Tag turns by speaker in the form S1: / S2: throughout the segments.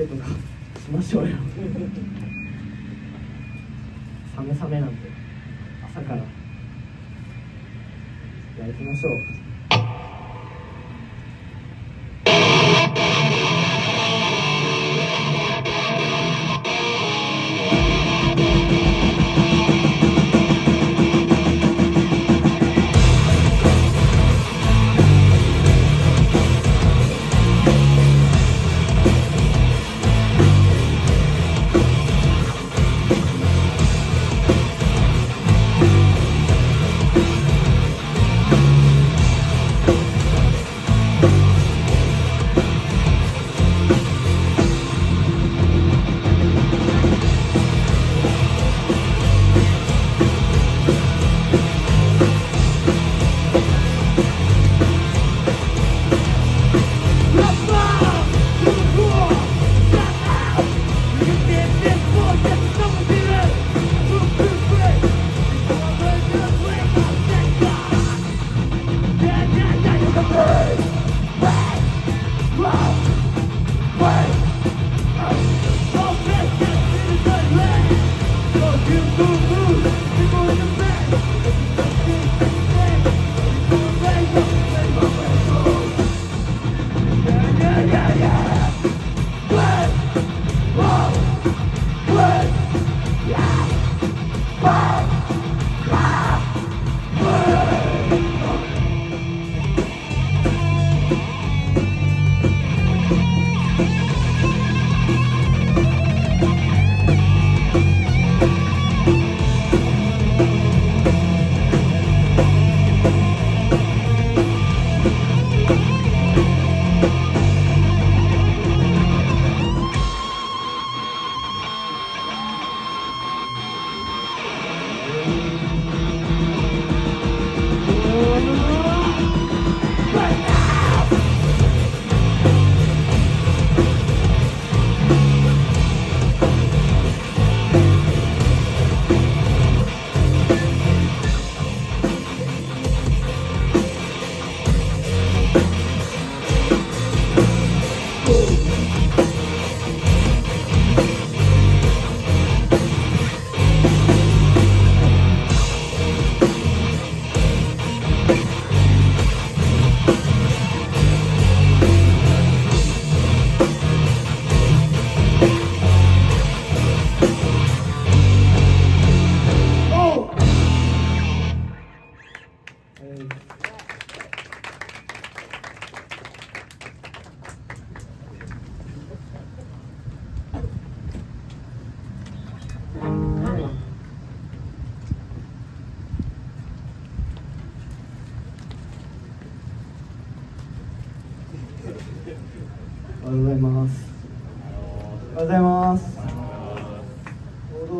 S1: 続けとかしましょうよサメサメなんて朝からじゃあ行きましょう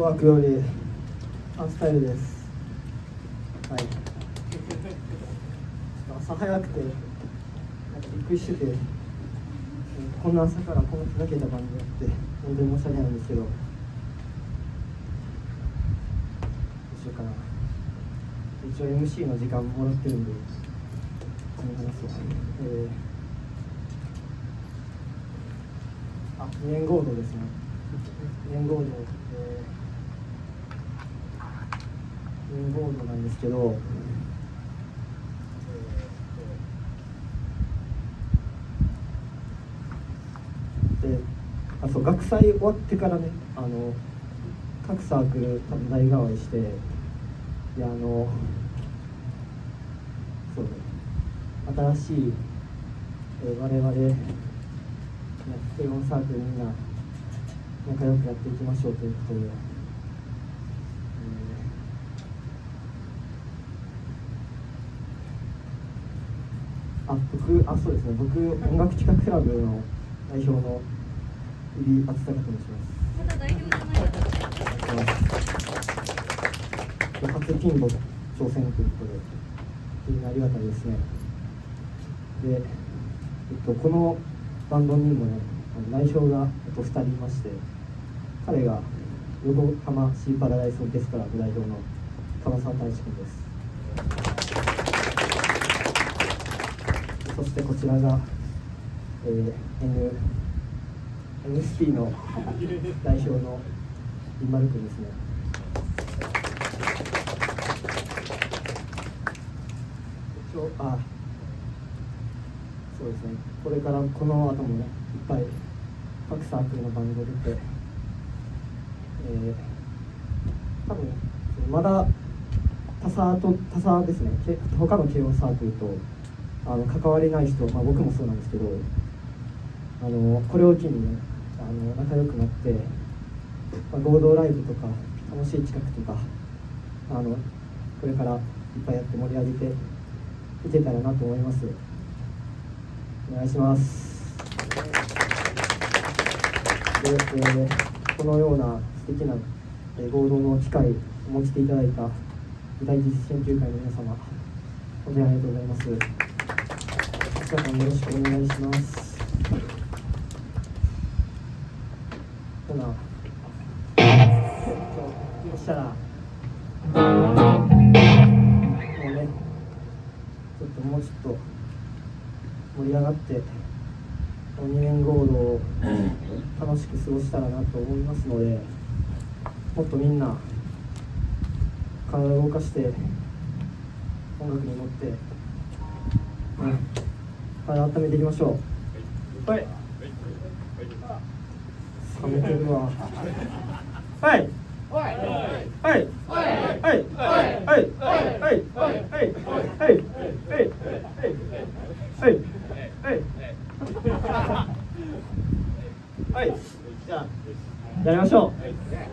S1: 報道枠よりファンスタイルです。はい。朝早くて、なんかびっくりしてて、こんな朝からこのふざけた感じでやって、本当に申し訳ないんですけど、どうしようかな。一応 MC の時間もらってるんで、この話は。えーあ、2年ゴードですね。2年ゴード、えー、ドなんですけど、で、あ、そう、学祭終わってからね、あの、各サークル多分代替わりして、で、あの、そうね、新しい、えー我々、ね、低音サークルみんな仲良くやっていきましょうということで、えーあ僕あそうですね。僕音楽企画クラブの代表の入井敦孝と申し
S2: ます。まだ代表じゃない
S1: ます。初ピンボ挑戦ということで非常にありがたいですね。で、えっと、このバンドにもね代表があと2人いまして彼が、横浜シーパラダイスオーケストラ部代表の鎌沢大志君です。そしてこちらが、えー、N NSP の代表のリンマル君ですね。あそうですね。これからこの後もねいっぱい各サークルのバンド出てえー、多分まだ他サーと他サーですね。け他の慶応サークルとあの関わりない人、まあ、僕もそうなんですけどあのこれを機にねあの仲良くなって、まあ、合同ライブとか楽しい企画とかあのこれからいっぱいやって盛り上げていけたらなと思います。お願いします。で、えーこのような素敵な、えー合同の機会を持ちていただいた大実研究会の皆様本当にありがとうございます。日もよろしくお願いします。ほなえっとそしたらもうねちょっともうちょっと盛り上がってこの2年合同を楽しく過ごしたらなと思いますのでもっとみんな体を動かして音楽に乗って、うん、体温めていきましょう。はい。冷めてるわはい。はい。はい。はい。はい。はい。はい。はい。はい。はい。はい。はい。はい。じゃあやりましょう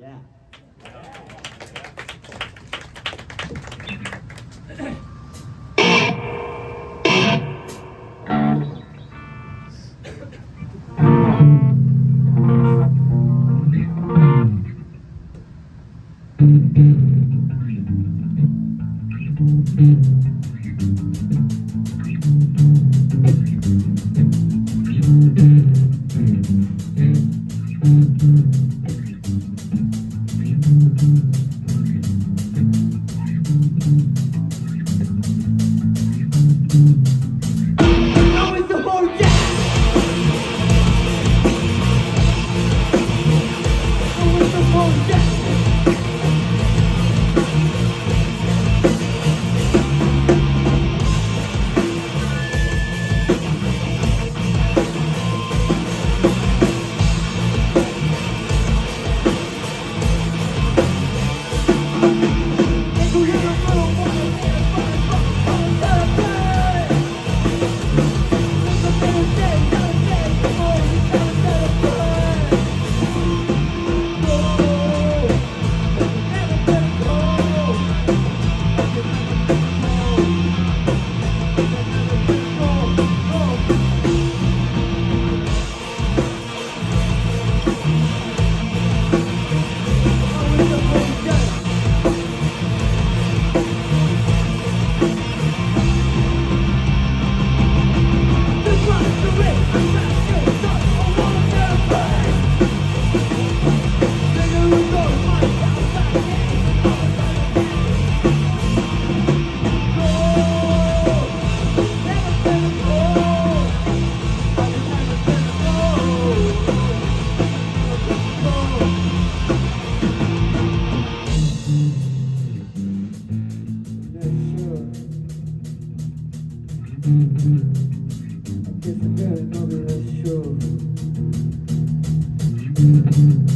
S3: Yeah.
S1: ありがとうござ